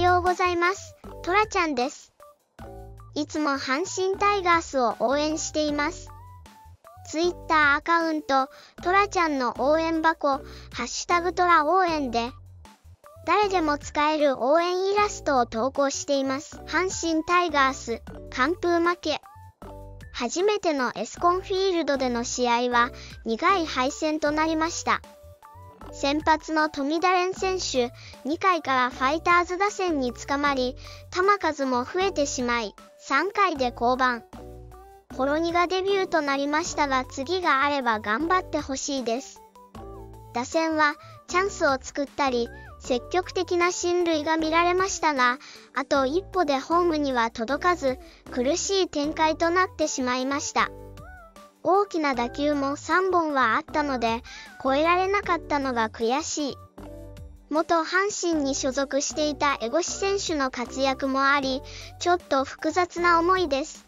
ようございます。トラちゃんです。いつも阪神タイガースを応援しています。ツイッターアカウント、トラちゃんの応援箱、ハッシュタグトラ応援で、誰でも使える応援イラストを投稿しています。阪神タイガース、完封負け。初めてのエスコンフィールドでの試合は苦い敗戦となりました。先発の富田蓮選手、2回からファイターズ打線につかまり、球数も増えてしまい、3回で降板。ほろ苦デビューとなりましたが次があれば頑張ってほしいです。打線はチャンスを作ったり、積極的な進塁が見られましたが、あと一歩でホームには届かず、苦しい展開となってしまいました。大きな打球も3本はあったので、超えられなかったのが悔しい。元阪神に所属していたエゴシ選手の活躍もあり、ちょっと複雑な思いです。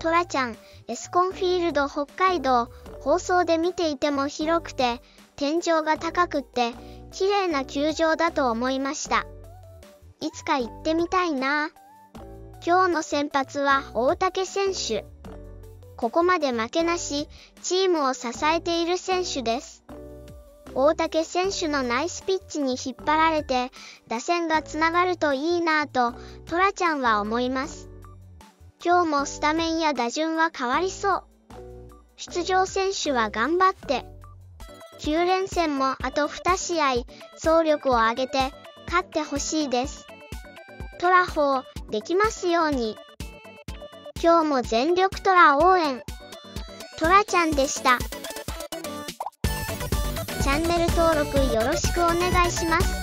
トラちゃん、エスコンフィールド北海道、放送で見ていても広くて、天井が高くって、綺麗な球場だと思いました。いつか行ってみたいな。今日の先発は大竹選手。ここまで負けなし、チームを支えている選手です。大竹選手のナイスピッチに引っ張られて、打線がつながるといいなぁと、トラちゃんは思います。今日もスタメンや打順は変わりそう。出場選手は頑張って。9連戦もあと2試合、総力を挙げて、勝ってほしいです。トラホー、できますように。今日も全力トラ応援。トラちゃんでした。チャンネル登録よろしくお願いします。